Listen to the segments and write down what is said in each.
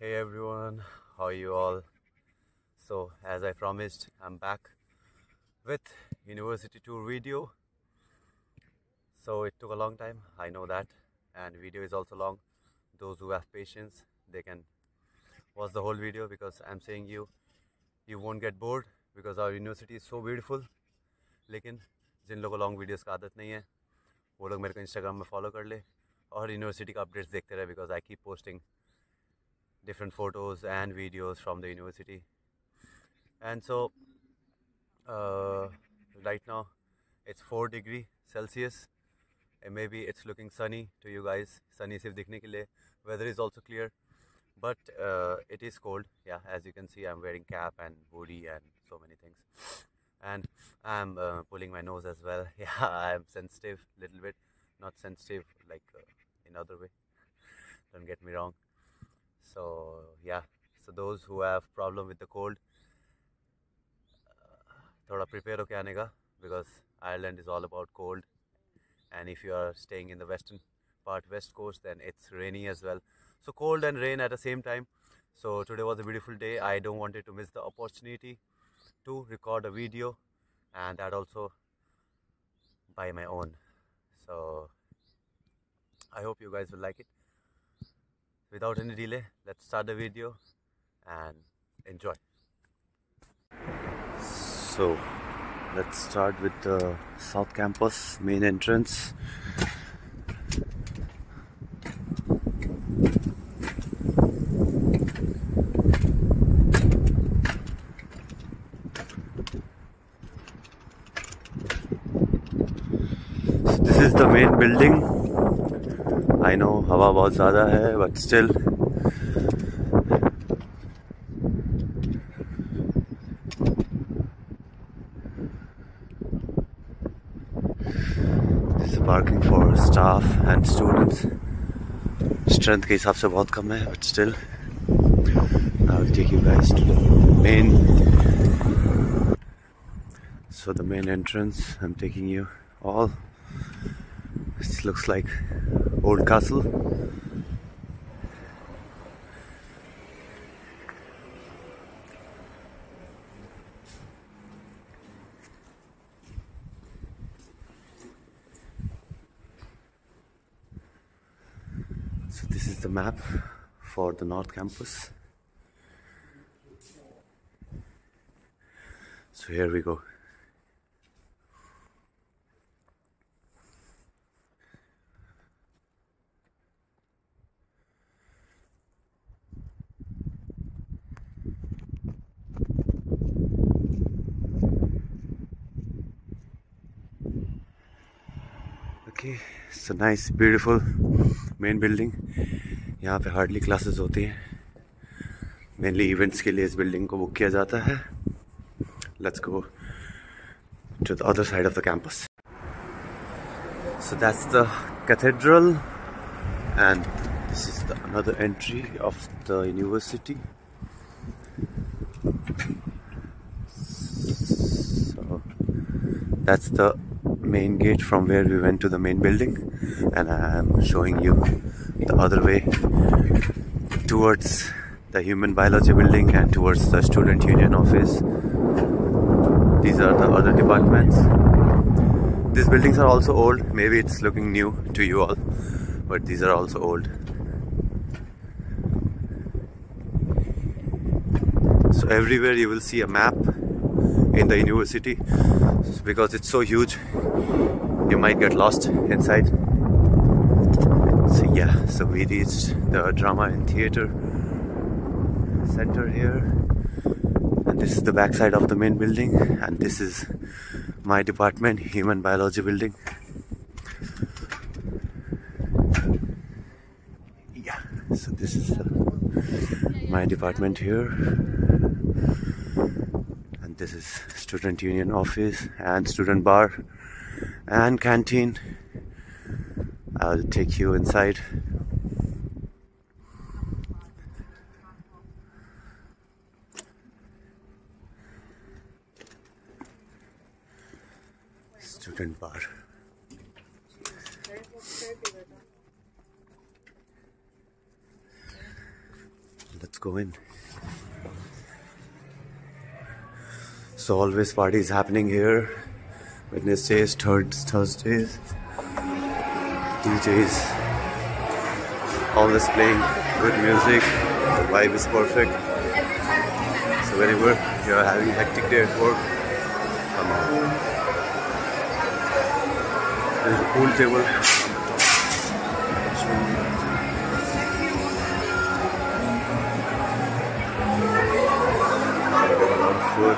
Hey everyone, how are you all? So, as I promised, I'm back with university tour video. So, it took a long time, I know that, and video is also long. Those who have patience, they can watch the whole video because I'm saying you, you won't get bored because our university is so beautiful. लेकिन जिन लोगों को long videos का आदत नहीं है वो लोग मेरे को इंस्टाग्राम में फॉलो कर ले और यूनिवर्सिटी का अपडेट्स देखते रहे because I keep posting different photos and videos from the university. And so uh, right now it's 4 degree celsius. And maybe it's looking sunny to you guys sunny sirf dikhne ke liye weather is also clear but uh, it is cold. Yeah as you can see i'm wearing cap and hoodie and so many things. And i'm uh, pulling my nose as well. Yeah i'm sensitive little bit not sensitive like uh, in other way. Don't get me wrong so yeah. So those who have problem with the cold thoda prepare okay aane ka because ireland is all about cold. And if you are staying in the western part west coast then it's rainy as well. So cold and rain at the same time. So today was a beautiful day. I don't wanted to miss the opportunity to record a video and that also by my own. So i hope you guys will like it without any delay let's start the video and enjoy. So let's start with the south campus main entrance. This is the main building I know हवा बहुत ज़्यादा है but still parking for staff and students strength के हिसाब से बहुत कम है but still I will you the main main entrance, i'm taking you all. Looks like old castle. So this is the map for the North Campus. So here we go. Okay so nice beautiful main building यहाँ पे hardly classes होती हैं। Mainly events के लिए इस building को book किया जाता है। Let's go to the other side of the campus that's the cathedral, and this is the another entry of the university. So, that's the main gate from where we went to the main building. And I am showing you the other way towards the human biology building and towards the student union office. These are the other departments. These buildings are also old. Maybe it's looking new to you all but these are also old. So everywhere you will see a map in the university because it's so huge you might get lost inside. So yeah so we reached the drama and theater center here. And this is the backside of the main building. And this is my department human biology building. Yeah so this is uh, my department here. And this is student union office and student bar and canteen I'll take you inside student bar let's go in. So always parties happening here. Wednesdays, Thursdays, Thursdays. DJs. Always playing good music. The vibe is perfect. So whenever you're having hectic day at work, come on. There's a pool table food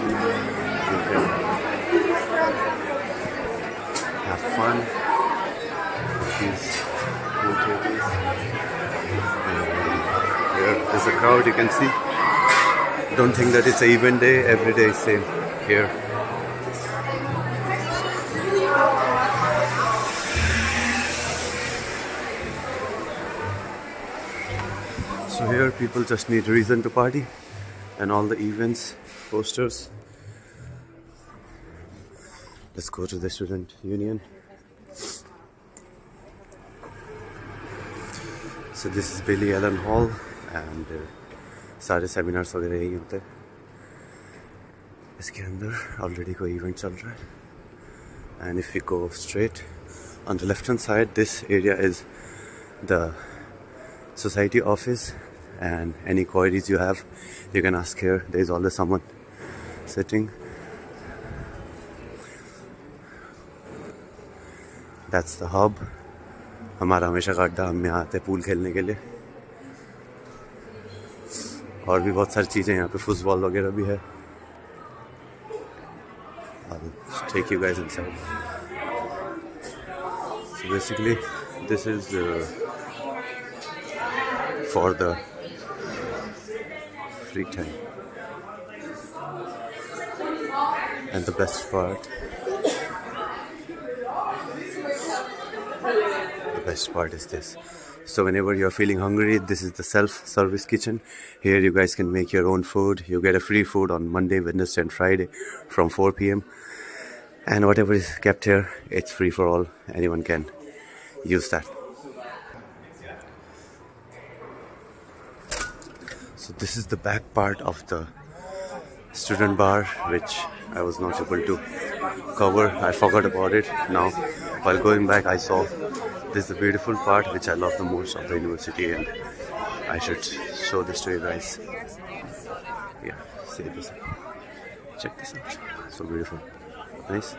and you can have fun these pool tables. here is a crowd you can see. Don't think that it's an even day, every day is same here. So here people just need reason to party and all the events posters let's go to the student union So this is Bailey Allen Hall, and uh, सारे seminars वगैरह यही होते हैं इसके अंदर already कोई event चल रहा है। And if you go straight on the left hand side this area is the society office and any queries you have you can ask here. There is always someone sitting. That's the hub. हमारा हमेशा का अड्डा हम यहाँ आते हैं pool खेलने के लिए। और भी बहुत सारी चीज़ें यहाँ पे, फुटबॉल वगैरह भी है। ठीक you guys inside so basically this is for the free time and the best part best part is this. So whenever you're feeling hungry, this is the self-service kitchen. Here you guys can make your own food. You get a free food on Monday, Wednesday and Friday from 4 p.m. And whatever is kept here, it's free for all. Anyone can use that. So this is the back part of the student bar which I was not able to cover. I forgot about it. Now while going back I saw this is the beautiful part which I love the most of the university and I should show this to you guys. Yeah, see this. Check this out. So beautiful. Nice.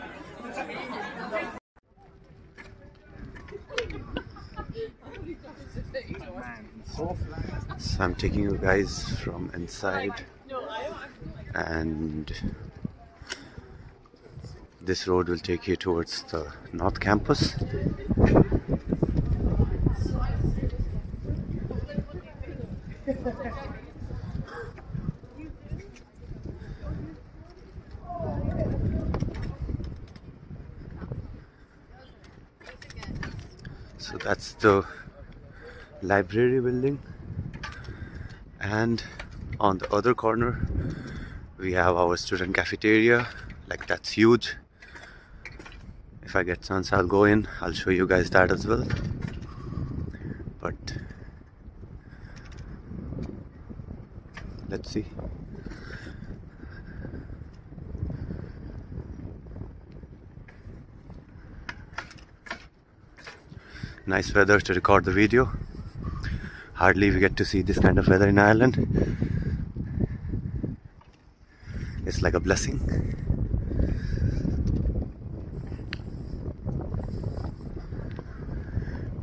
So I'm taking you guys from inside and this road will take you towards the North Campus. So that's the library building. And on the other corner we have our student cafeteria. Like that's huge. If I get chance I'll go in. I'll show you guys that as well but let's see. Nice weather to record the video. Hardly we get to see this kind of weather in Ireland. It's like a blessing.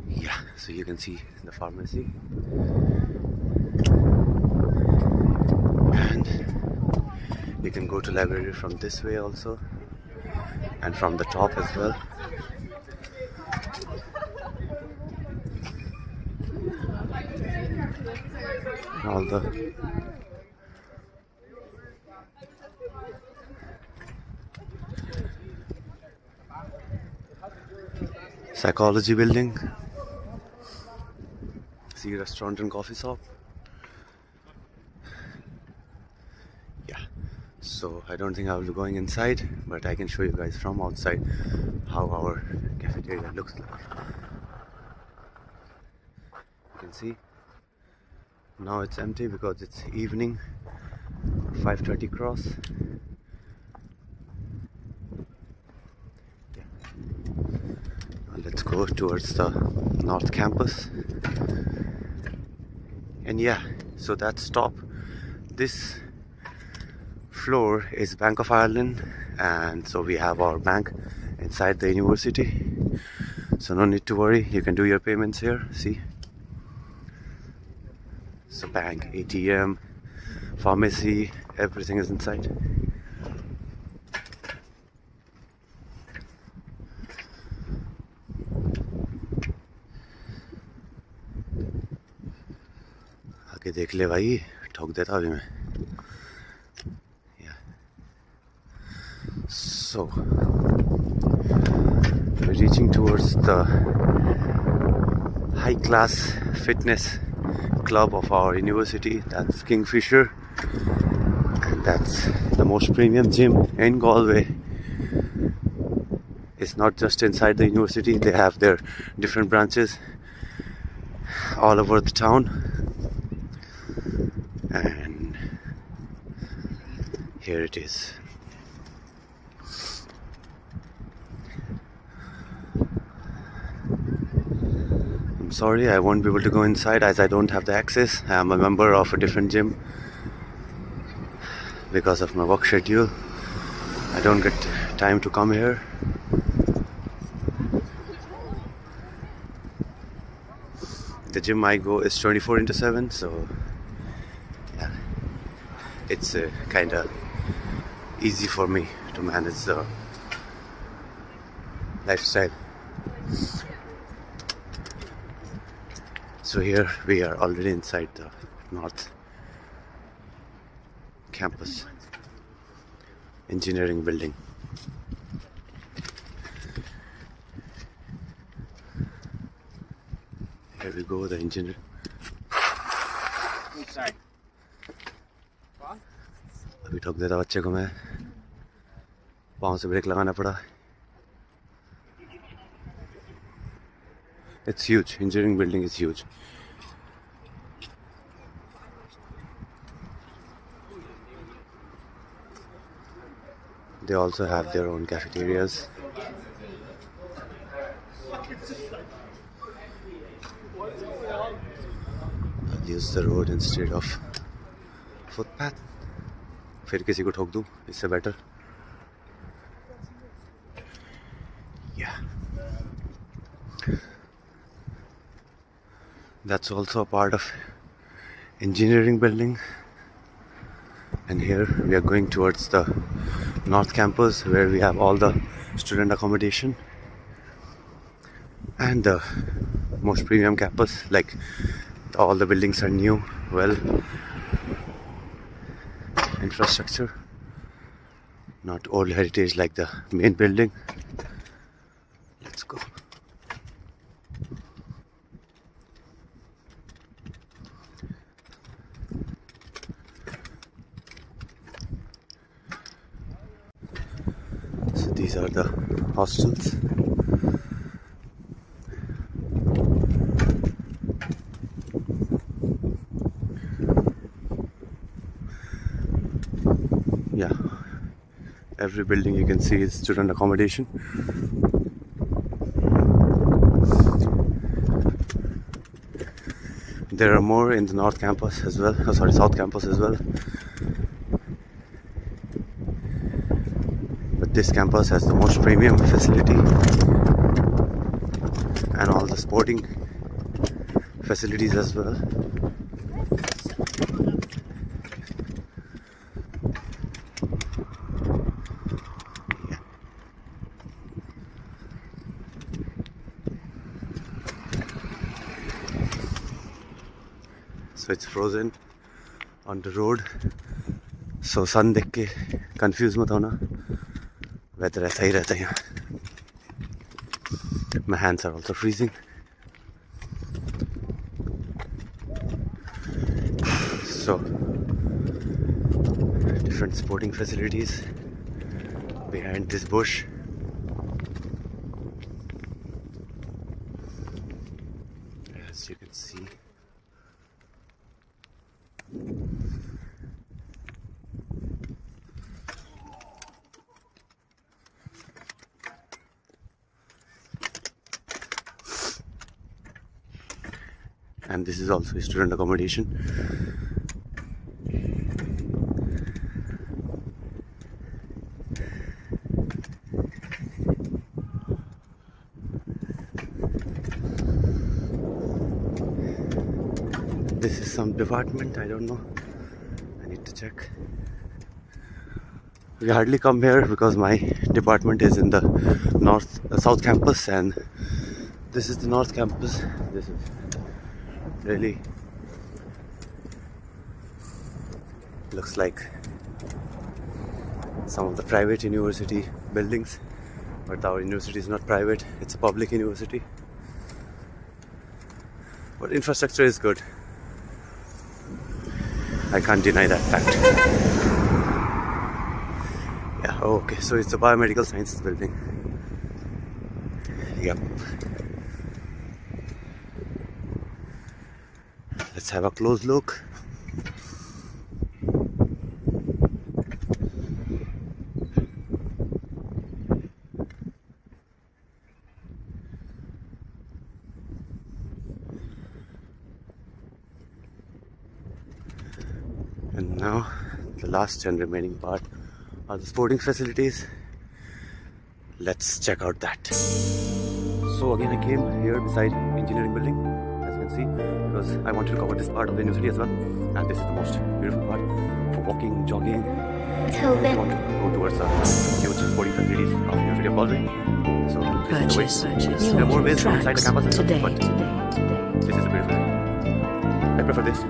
Yeah so you can see the pharmacy and you can go to library from this way also and from the top as well. All the psychology building. See restaurant and coffee shop yeah so I don't think I will be going inside but I can show you guys from outside how our cafeteria looks like. You can see. Now it's empty because it's evening. 5.30 cross. Yeah. let's go towards the north campus. And yeah so that stop this floor is Bank of Ireland and so we have our bank inside the university so no need to worry you can do your payments here see so bank ATM pharmacy everything is inside आगे देख ले भाई ठोक देता अभी मैं so we're reaching towards the high class fitness club of our university. That's Kingfisher. And that's the most premium gym in Galway. It's not just inside the university they have their different branches all over the town. And here it is I'm sorry I won't be able to go inside as I don't have the access. I'm a member of a different gym because of my work schedule. I don't get time to come here. The gym I go is 24 into 7 so yeah. It's uh, kind of easy for me to manage the lifestyle so here we are already inside the north campus engineering building here we go the engineer अभी ठोक देता बच्चे को मैं पाँव से break लगाना पड़ा It's huge. Engineering building is huge. They also have their own cafeterias. I'll use the road instead of footpath. फिर किसी को ठोक दूँ इससे better That's also a part of engineering building. And here we are going towards the north campus where we have all the student accommodation. And the most premium campus like all the buildings are new well infrastructure not old heritage like the main building let's go these are yeah. Every building you can see is student accommodation. There are more in the north campus as well. Oh, sorry south campus as well this campus has the most premium facility and all the sporting facilities as well so it's frozen on the road so sun देख के confuse मत होना Vedrēt, eirēt, yeah. My hands are also freezing. So, different sporting facilities behind this bush. And this is also student accommodation. This is some department I don't know. I need to check. We hardly come here because my department is in the north uh, south campus and this is the north campus. This is really looks like some of the private university buildings but our university is not private it's a public university but infrastructure is good I can't deny that fact. Yeah, okay, so it's a biomedical sciences building. Yep. Have a close look. and now the last and remaining part are the sporting facilities. Let's check out that. So again i came here beside engineering building see because i wanted to cover this part of the university as well and this is the most beautiful part for walking jogging I want to go towards the huge sporting facilities of University of Galway. So this is the way. There are more ways from inside the campus, today, but this is a beautiful. I prefer this.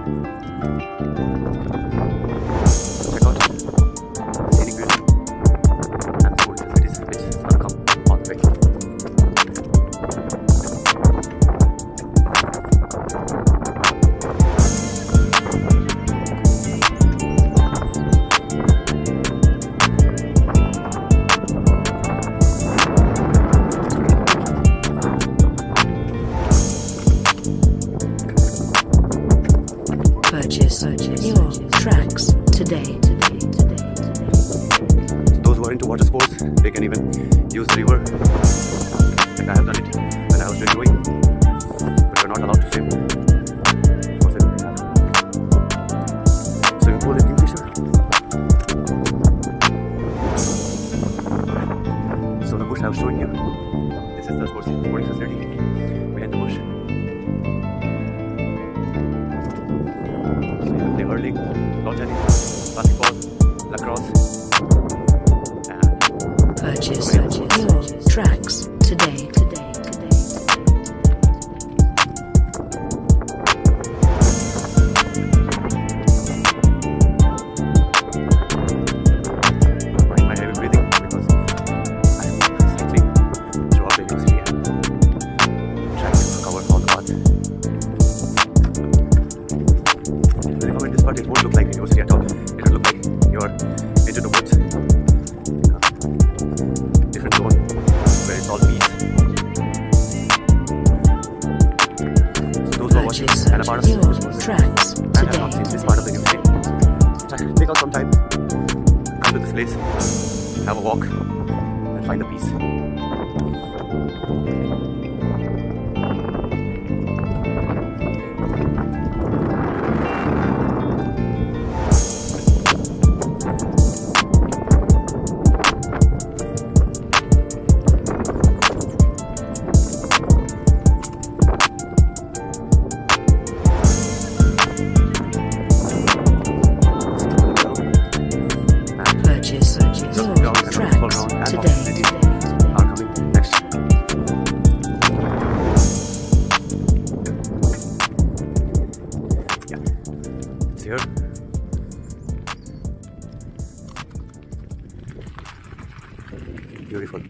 Beautiful.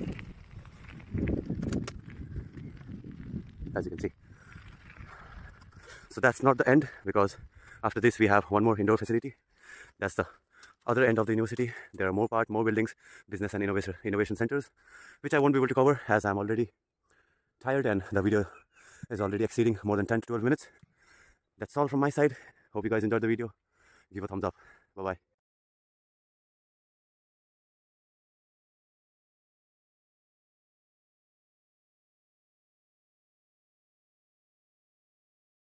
As you can see. So that's not the end because after this we have one more indoor facility. That's the other end of the university. There are more part, more buildings, business and innovation, innovation centers, which I won't be able to cover as I'm already tired and the video is already exceeding more than 10 to 12 minutes. That's all from my side. Hope you guys enjoyed the video. Give a thumbs up. Bye-bye.